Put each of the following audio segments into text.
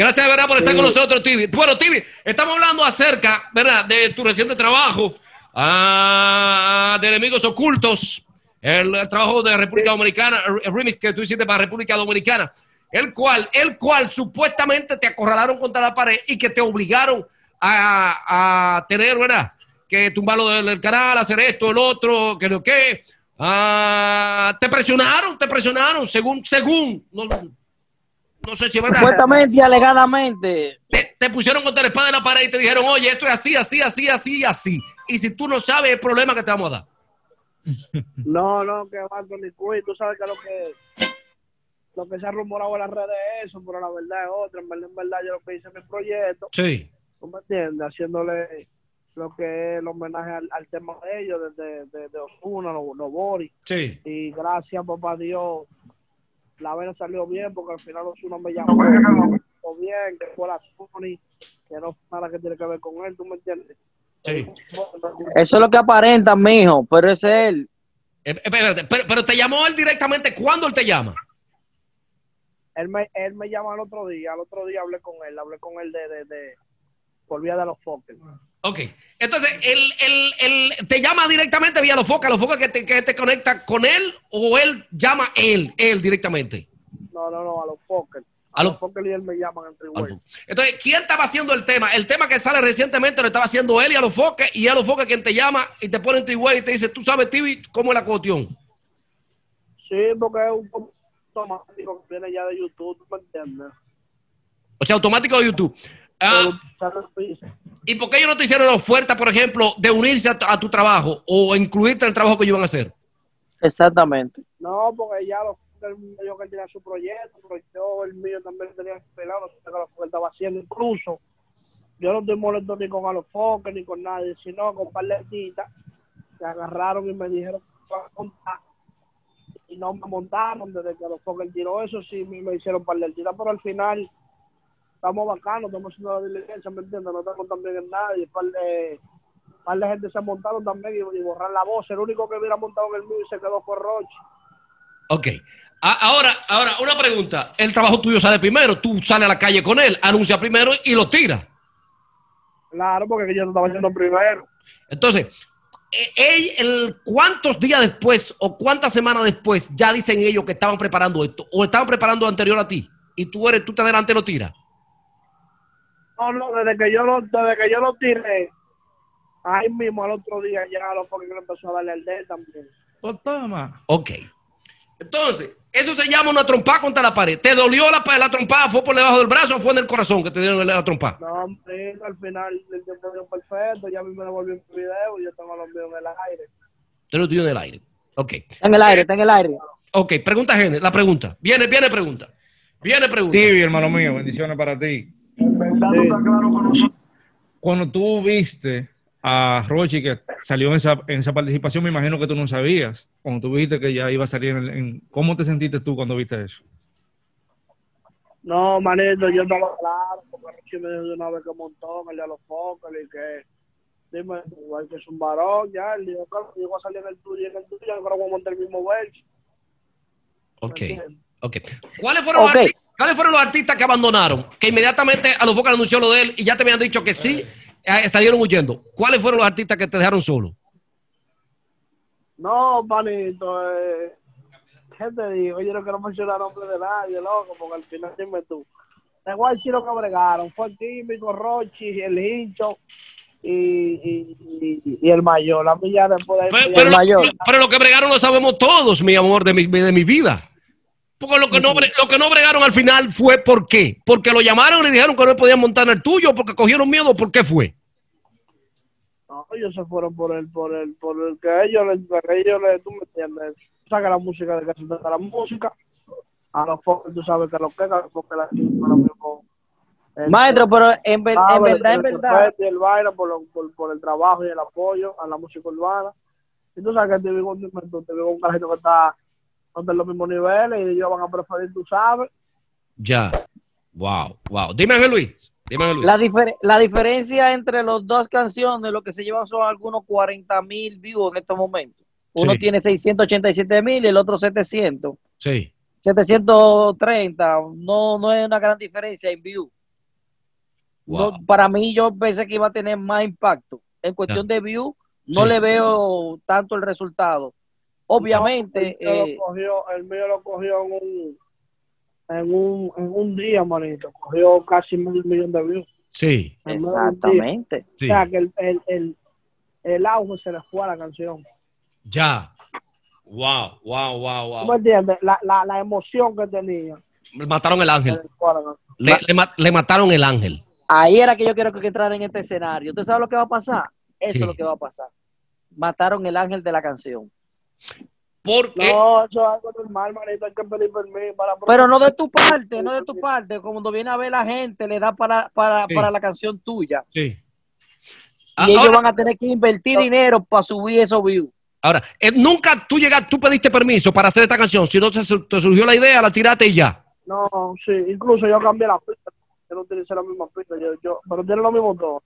Gracias verdad por estar con nosotros, Tibi. Bueno, Tibi, estamos hablando acerca, ¿verdad?, de tu reciente trabajo, ah, de enemigos ocultos, el, el trabajo de República Dominicana, el remix que tú hiciste para República Dominicana, el cual, el cual supuestamente te acorralaron contra la pared y que te obligaron a, a tener, ¿verdad?, que tumbarlo del, del canal, hacer esto, el otro, que lo que. Ah, te presionaron, te presionaron, según, según, no, no sé si es verdad. Supuestamente y alegadamente. Te, te pusieron contra la espada de la pared y te dijeron, oye, esto es así, así, así, así y así. Y si tú no sabes el problema que te vamos a dar. No, no, que va Anthony Quinn, tú sabes que lo que lo que se ha rumorado en las redes es eso, pero la verdad es otra. En verdad, en verdad, yo lo que hice en mi proyecto, Sí. ¿tú me entiendes? Haciéndole lo que es el homenaje al, al tema de ellos, de, de, de Osuna, los los Boris. Sí. Y gracias, papá Dios, la vez salió bien, porque al final Osuna me llamó todo bien, que fue la Sony, que no fue nada que tiene que ver con él, ¿tú me entiendes? Sí. Eso es lo que aparenta, mijo, pero ese es él. Eh, espérate, pero, pero te llamó él directamente. ¿Cuándo él te llama? Él me, él me llamó al otro día, al otro día hablé con él, hablé con él de, de, de por vía de los Fokker. Ok. Entonces, él, él, él te llama directamente vía los focas, los focas que te, que te conecta con él o él llama él, él directamente. No, no, no, a los Fokker. A A los- Fokker y él me llaman entre. Entonces, ¿quién estaba haciendo el tema? El tema que sale recientemente lo estaba haciendo él y a los foques, y a los foques quien te llama y te pone en igual y te dice, tú sabes, Tibi, cómo es la cuestión. Sí, porque es un automático que viene ya de YouTube, ¿tú me entiendes? O sea, automático de YouTube. Ah, ¿Y por qué ellos no te hicieron la oferta, por ejemplo, de unirse a tu, a tu trabajo o incluirte en el trabajo que ellos iban a hacer? Exactamente. No, porque ya los yo que él tenía su proyecto, pero yo el mío también tenía que pelado, no sé qué los Fokker estaba haciendo. Incluso, yo no estoy molesto ni con a los Fokker ni con nadie, sino con paletitas que agarraron y me dijeron que iban a montar. Y no me montaron desde que los Fokker tiró eso, sí me, me hicieron paletitas, pero al final estamos bacanos, estamos haciendo la diligencia, ¿me entiendes? No estamos también en nadie. Par de, par de gente se montaron también y, y borrar la voz. El único que hubiera montado en el mío y se quedó fue Roche. Ok. Ahora, ahora, una pregunta. El trabajo tuyo sale primero, tú sales a la calle con él, anuncia primero y lo tira. Claro, porque yo lo estaba haciendo primero. Entonces, eh, el, ¿cuántos días después o cuántas semanas después ya dicen ellos que estaban preparando esto? ¿O estaban preparando anterior a ti? Y tú eres, tú te adelante y lo tiras. No, no, desde que yo lo, desde que yo lo tiré, ahí mismo al otro día ya lo porque empezó a darle el dedo también. Pues toma. Ok. Entonces, eso se llama una trompada contra la pared. ¿Te dolió la, la trompada? ¿Fue por debajo del brazo o fue en el corazón que te dieron la trompada? No, hombre, al final el tiempo dio perfecto, ya a mí me devolvió el video y yo tengo los míos en el aire. Te lo dio en el aire. Ok. Está en el aire, está en el aire. Ok, pregunta, Gene, la pregunta. Viene, viene pregunta. Viene pregunta. Tibi, hermano mío, bendiciones para ti. Cuando tú viste a Rochi que salió en esa, en esa participación, me imagino que tú no sabías. Cuando tú viste que ya iba a salir en, el- en- ¿Cómo te sentiste tú cuando viste eso? No, manito, yo estaba claro, porque Richie me dijo de una vez que montó, que le a los focos y que, dime, igual que es un varón, ya, él dijo, claro, yo voy a salir en el tuyo y en el tuyo, yo creo que voy a montar el mismo Welch. Ok, ok. ¿Cuáles fueron, Ok. los ¿Cuáles fueron los artistas que abandonaron? Que inmediatamente a los Focas anunció lo de él y ya te habían dicho que sí, eh, salieron huyendo. ¿Cuáles fueron los artistas que te dejaron solo? No, manito, eh, ¿qué te digo? Yo no quiero mencionar nombre de nadie, loco, porque al final dime tú. Si lo que bregaron, fue el químico, Rochi, el hincho y, y, y- y el mayor. La milla después de Pero, ya- pero, mayor. lo- pero lo que bregaron lo sabemos todos, mi amor, de mi, de mi vida. Porque lo que, no, lo que no bregaron al final fue ¿por qué? Porque lo llamaron y le dijeron que no podían montar en el tuyo, porque cogieron miedo, ¿por qué fue? No, ellos se fueron por el, por el, por el que ellos le, que ellos le, tú me entiendes, saca la música de que se la música, a los focos tú sabes que lo que, porque la lo mismo. el- Maestro, pero en, ver- Ah, en pero verdad, en verdad. el baile por, lo- por, por el trabajo y el apoyo a la música urbana. Y tú sabes que te digo, te digo un carajito que está donde los mismos niveles y ellos van a preferir, tú sabes. Ya. Wow, wow. Dime, Ángel Luis. Dime, Luis. La, difer- la diferencia entre las dos canciones, lo que se llevan son algunos 40 mil views en estos momentos. Uno Sí. tiene 687 mil y el otro 700. Sí. 730, no, no es una gran diferencia en views. No, Wow. para mí yo pensé que iba a tener más impacto. En cuestión de view, no Sí. le veo tanto el resultado. Obviamente, No, el, mío eh, lo cogió, el mío lo cogió en un, en un, en un día, manito. Cogió casi medio millón de views. Sí, exactamente. sí. O sea, que el, el, el, el auge se le fue a la canción. Ya. Wow, wow, wow, ¿Tú me wow. entiendes? La, la, la emoción que tenía. Mataron el ángel. le. Le, le ma- le mataron el ángel. Ahí era que yo quiero que entrara en este escenario. ¿Usted sabe lo que va a pasar? Eso Sí. es lo que va a pasar. Mataron el ángel de la canción. Porque No, eso es algo normal, manito. Hay que pedir permiso para Pero no de tu parte, no de tu parte. Cuando viene a ver la gente, le da para, para, Sí. para la canción tuya. Sí. Y ellos van a tener que invertir dinero para subir esos views. ahora, eh, nunca tú llegaste, tú pediste permiso para hacer esta canción. Si no te, su- te surgió la idea, la tiraste y ya. No, sí. Incluso yo cambié la pista. Yo no utilicé la misma pista. Yo, yo, pero tiene lo mismo todo.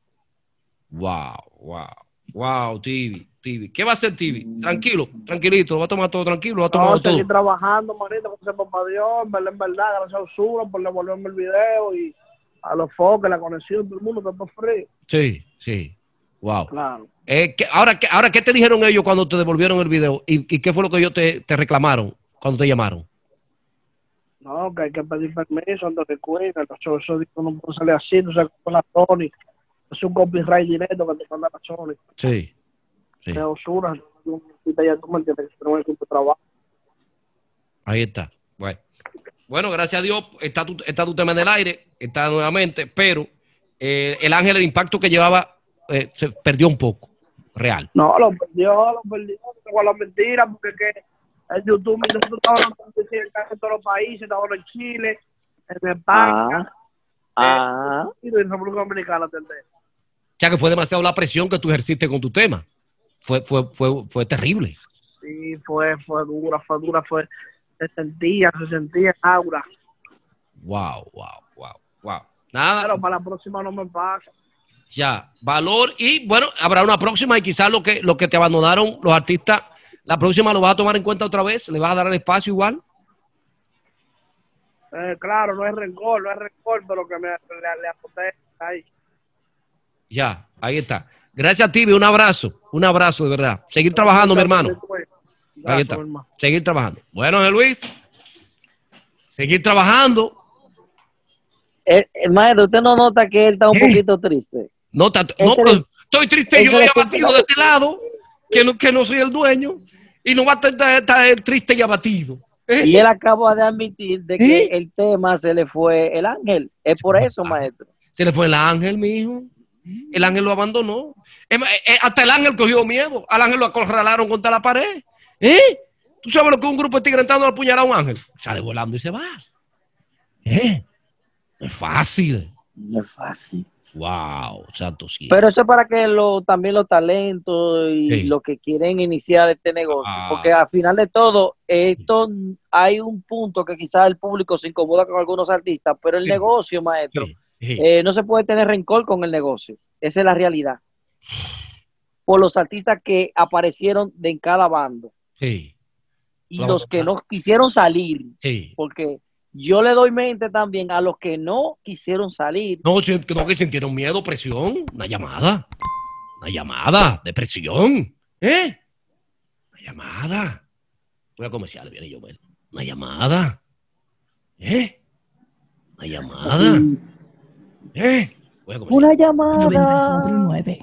Wow, wow, wow, TV, TV. ¿Qué va a hacer TV? Tranquilo, tranquilito, lo va a tomar todo tranquilo, lo va a tomar No, todo. seguir trabajando, manito, para Dios, en verdad, en verdad, gracias a Osura por devolverme el video y a los foques, la conexión, todo el mundo, todo free. Sí, sí. Wow. Claro. Eh, ¿qué- ahora, ¿qué, ahora, ¿qué te dijeron ellos cuando te devolvieron el video? ¿Y, y qué fue lo que ellos te, te reclamaron cuando te llamaron? No, que hay que pedir permiso antes de cuida, eso, eso no puede salir así, no se con la Sony. Es un copyright directo que te manda la Sony. Sí. Sí. Osura, ya tú que trabajo. Ahí está. Bueno, bueno gracias a Dios está tu, está tu tema en el aire, está nuevamente, pero eh, el ángel, el impacto que llevaba, eh, se perdió un poco, real. No, lo perdió, lo perdió, con las mentiras, porque que el YouTube, nosotros estábamos en todos los países, estábamos en Chile, en España, Ah, y en República Dominicana, ¿entendés? Ya que fue demasiado la presión que tú ejerciste con tu tema. Fue, fue, fue, fue terrible. Sí, fue, fue dura, fue dura, fue, se sentía, se sentía en aura. Wow, wow, wow, wow. Nada, Pero para la próxima no me pasa. ya, valor y bueno, habrá una próxima y quizás lo que, lo que te abandonaron los artistas, la próxima lo vas a tomar en cuenta otra vez, le vas a dar el espacio igual. Eh, claro, no es rencor, no es rencor, pero que me le, le ahí. Ya, ahí está. Gracias a ti, un abrazo, un abrazo de verdad. Seguir trabajando, mi hermano. Ahí está. Seguir trabajando. Bueno, Luis, seguir trabajando. el, el maestro, ¿usted no nota que él está un poquito triste? No, ta- no, Ese pero es- estoy triste yo y es el- abatido de este lado, que no, que no soy el dueño, y no va a estar, estar triste y abatido. ¿Eh? Y él acaba de admitir de que ¿Eh? el tema se le fue el ángel. Es por eso, maestro. Se le fue el ángel, mi hijo. El ángel lo abandonó. Más, eh, hasta el ángel cogió miedo. Al ángel lo acorralaron contra la pared. ¿Eh? ¿Tú sabes lo que un grupo de tigres entrando a apuñalar a un ángel? Sale volando y se va. ¿Eh? Es fácil. No es fácil. Wow, santo. Pero eso es para que lo, también los talentos y Sí. los que quieren iniciar este negocio, Ah. porque al final de todo, esto hay un punto que quizás el público se incomoda con algunos artistas, pero el Sí. negocio, maestro, Sí, sí. eh, no se puede tener rencor con el negocio. Esa es la realidad. Por los artistas que aparecieron de en cada bando sí, y los que no quisieron salir, sí. porque yo le doy mente también a los que no quisieron salir. No, no, que sintieron miedo, presión, una llamada. Una llamada de presión. ¿Eh? Una llamada. Voy a comercial, viene yo, bueno. Una llamada. ¿Eh? Una llamada. ¿Eh? Voy a comercial. Una llamada. 94.9.